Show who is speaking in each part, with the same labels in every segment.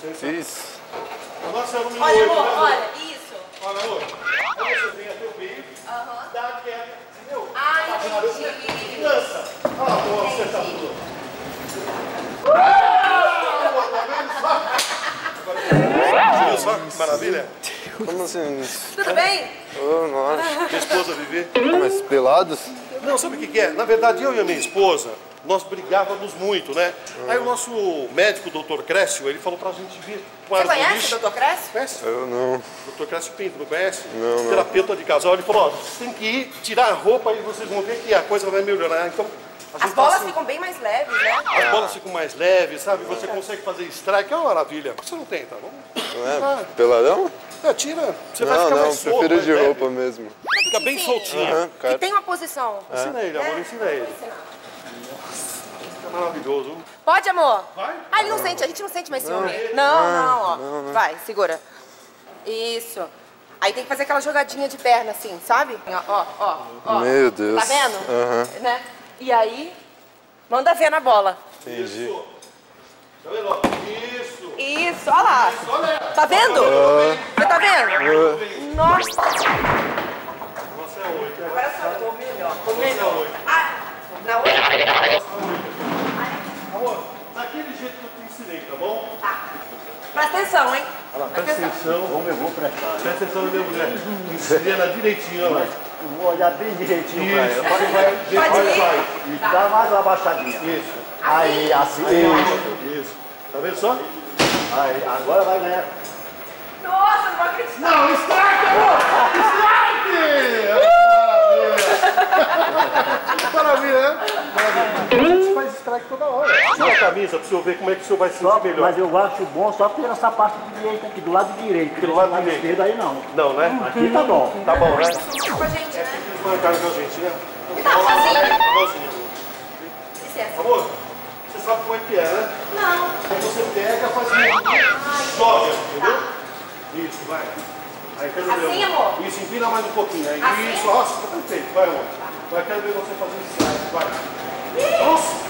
Speaker 1: Fiz.
Speaker 2: O nosso é o número
Speaker 3: Olha,
Speaker 2: 8,
Speaker 3: amor,
Speaker 2: né,
Speaker 3: olha, isso.
Speaker 2: Olha, amor. Aí você vem até o meio,
Speaker 3: Aham.
Speaker 2: dá a queda, entendeu?
Speaker 3: Ah,
Speaker 2: Tá
Speaker 3: entendi.
Speaker 2: Dança. Olha lá, vou acertar
Speaker 3: Entendi.
Speaker 2: tudo. Amor, tá? Você viu só que maravilha?
Speaker 1: Como assim?
Speaker 3: Tudo bem?
Speaker 1: Oh, nossa.
Speaker 2: Minha esposa Vivi.
Speaker 1: Mas pelados?
Speaker 2: Não, sabe o que que é? Na verdade, eu e a minha esposa, nós brigávamos muito, né? Aí o nosso médico, o doutor Crécio, ele falou pra gente vir para
Speaker 3: Você conhece o Dr. Cresce?
Speaker 2: Conhece?
Speaker 1: Eu não.
Speaker 2: Doutor Crécio Pinto, não conhece?
Speaker 1: Não, não.
Speaker 2: Terapeuta de casal. Ele falou, ó, vocês têm que ir, tirar a roupa e vocês vão ver que a coisa vai melhorar. Então,
Speaker 3: As
Speaker 2: tá
Speaker 3: bolas
Speaker 2: assim,
Speaker 3: ficam bem mais leves, né?
Speaker 2: As bolas ficam mais leves, sabe? Você consegue fazer strike, é uma maravilha. Você não tenta? Vamos.
Speaker 1: Não é? Peladão?
Speaker 2: É, tira. Você vai
Speaker 1: Não,
Speaker 2: ficar
Speaker 1: não,
Speaker 2: mais solto,
Speaker 1: prefiro
Speaker 2: mais
Speaker 1: de
Speaker 2: leve.
Speaker 1: roupa mesmo.
Speaker 2: Fica bem soltinho.
Speaker 3: E
Speaker 1: cara.
Speaker 3: tem uma posição.
Speaker 2: Ensina ele, amor, ensina ele. Fica maravilhoso.
Speaker 3: Pode, amor?
Speaker 2: Vai.
Speaker 3: Ah, ele não sente, a gente não sente mais ciúme. Não, não, ó. Vai, segura. Isso. Aí tem que fazer aquela jogadinha de perna assim, sabe? Ó, ó, ó. ó.
Speaker 1: Meu Deus.
Speaker 3: Tá vendo?
Speaker 1: Aham.
Speaker 3: Né? E aí, manda ver na bola.
Speaker 1: Entendi.
Speaker 2: Isso. Tá vendo? Isso.
Speaker 3: Isso, olha lá.
Speaker 2: Olha.
Speaker 3: Tá vendo? Você tá vendo? Nossa.
Speaker 2: Você é oito.
Speaker 3: Agora só eu tô melhor. Tô melhor.
Speaker 2: oito.
Speaker 3: Ah, na outra.
Speaker 2: Amor, daquele jeito que eu te ensinei, tá bom?
Speaker 3: Presta atenção, hein?
Speaker 2: Presta atenção.
Speaker 4: Como eu vou prestar?
Speaker 2: Presta atenção na minha mulher. Ensinei ela direitinho, ó.
Speaker 4: Eu vou olhar bem direitinho pra
Speaker 2: Isso.
Speaker 4: ela.
Speaker 2: Você vai
Speaker 3: Pode ir?
Speaker 2: vai.
Speaker 4: E dá mais uma baixadinha.
Speaker 2: Isso.
Speaker 4: Aí, assim.
Speaker 2: Isso. Isso. Tá vendo só?
Speaker 4: Aí, agora vai ganhar.
Speaker 3: Nossa, não vou acreditar.
Speaker 2: Não, strike, amor! Strike! Maravilha, né? Maravilha. A gente faz strike toda hora. Tira a camisa pra você ver como é que o senhor vai se sentir melhor.
Speaker 4: mas eu acho bom só ter essa parte direita aqui, do lado direito. porque
Speaker 2: Do lado
Speaker 4: esse
Speaker 2: direito.
Speaker 4: esquerdo aí não.
Speaker 2: Não, né?
Speaker 4: Aqui tá bom.
Speaker 2: Tá bom, né?
Speaker 3: Com a gente, né?
Speaker 2: Eles com a gente, né?
Speaker 3: Tá sozinho.
Speaker 2: Igualzinho.
Speaker 3: Licença.
Speaker 2: Amor, você sabe como é que é, né?
Speaker 3: Não.
Speaker 2: Aí você pega, faz um... Joga, entendeu? Isso, vai. Aí quero ver.
Speaker 3: Assim, amor?
Speaker 2: Isso, empina mais um pouquinho. Aí,
Speaker 3: Assim?
Speaker 2: Isso, nossa, tá perfeito. Vai, amor. Vai, quero ver você fazer strike. Vai. Nossa!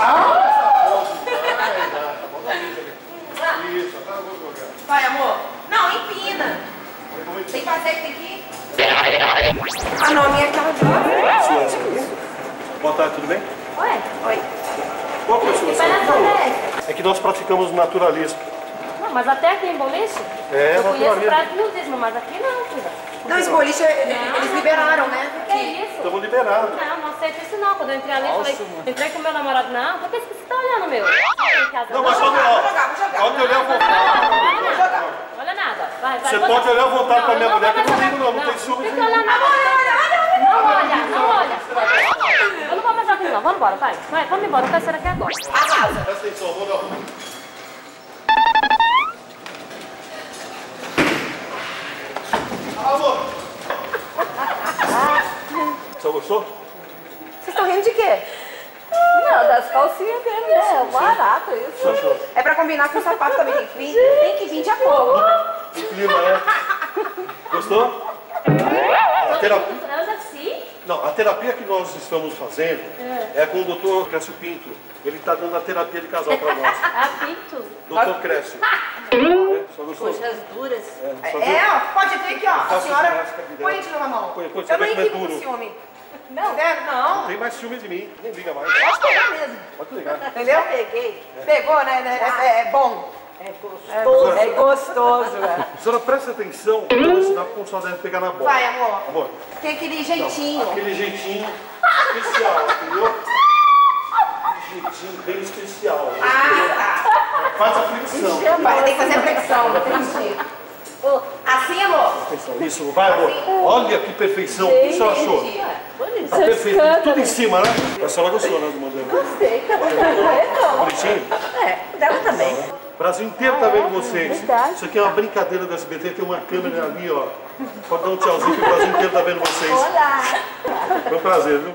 Speaker 2: Ah! tá tá bom. Isso, agora eu vou jogar.
Speaker 3: Vai, amor. Não, empina.
Speaker 2: Vamos
Speaker 3: Tem que fazer tem que ir. Ah, não, a minha aquela de
Speaker 2: Boa tarde, tudo bem?
Speaker 5: Ué,
Speaker 3: Oi.
Speaker 2: Qual que é a sua. É que nós praticamos naturalismo.
Speaker 5: Não, mas até aqui em boliche?
Speaker 2: É,
Speaker 5: eu conheço nudismo, mas aqui não, filha.
Speaker 3: Não, esse boliche, eles liberaram, né?
Speaker 5: Que isso?
Speaker 2: Estamos liberados.
Speaker 5: Não, não aceito isso não. Quando eu entrei ali, eu falei, entrei com meu namorado, não, por que você tá olhando, meu?
Speaker 2: Não, mas
Speaker 3: jogar, vou jogar.
Speaker 2: pode olhar à vontade.
Speaker 5: Olha nada, olha nada. Vai, vai,
Speaker 2: Você pode olhar à vontade pra minha
Speaker 5: eu não
Speaker 2: mulher, que comigo não,
Speaker 5: jogar-
Speaker 2: não tem ciúme
Speaker 5: Fica
Speaker 2: nenhum.
Speaker 5: olhando nada. Não olha, não olha. Eu não vou mais jogar não, vamos embora, vai. Vai, vamos embora, eu quero sair aqui agora.
Speaker 3: Arrasa.
Speaker 2: Presta atenção, vou dar. Amor! Você gostou?
Speaker 3: Vocês estão rindo de quê?
Speaker 6: Não, das calcinhas dele, né? É barato isso.
Speaker 3: É pra combinar com o sapato também. Tem que vir, tem que vir de acordo.
Speaker 2: Clima, né? Gostou? Terapia,
Speaker 5: assim?
Speaker 2: Não, a terapia que nós estamos fazendo é, com o doutor Crécio Pinto. Ele está dando a terapia de casal para nós.
Speaker 5: Ah, pinto.
Speaker 2: Doutor Crécio. É?
Speaker 6: Coxas duras.
Speaker 2: É, só
Speaker 3: É, ó, pode ver aqui, ó. A senhora. Põe de novo a mão.
Speaker 2: Põe, põe,
Speaker 3: Eu
Speaker 2: é
Speaker 3: fico com ciúme. Não, né?
Speaker 2: Não
Speaker 3: Não.
Speaker 2: tem mais ciúme de mim, nem liga mais.
Speaker 3: Pode pegar mesmo.
Speaker 2: Pode ligar.
Speaker 3: Entendeu?
Speaker 6: Peguei.
Speaker 3: Pegou, né? né? É, é bom.
Speaker 6: É gostoso. É gostoso, velho.
Speaker 2: A senhora presta atenção, eu vou ensinar como a senhora deve pegar na bola.
Speaker 3: Vai, amor.
Speaker 2: Amor,
Speaker 3: Tem aquele jeitinho.
Speaker 2: aquele jeitinho especial, entendeu? Jeitinho bem especial.
Speaker 3: Ah,
Speaker 2: Faz a flexão.
Speaker 3: tá. Vai, tem que fazer a flexão. Entendi. Assim,
Speaker 2: Atenção, Isso, vai, amor. Olha que perfeição. O que senhora achou? Tá perfeito. Tudo em cima, né? A senhora gostou, né, do modelo?
Speaker 6: Gostei, tá bom.
Speaker 2: Bonitinho?
Speaker 6: É, dela também.
Speaker 2: O Brasil inteiro tá vendo vocês. Isso aqui é uma brincadeira do SBT, tem uma câmera ali, ó. Pode dar um tchauzinho que o Brasil inteiro tá vendo vocês.
Speaker 6: Olá.
Speaker 2: Foi um prazer, viu?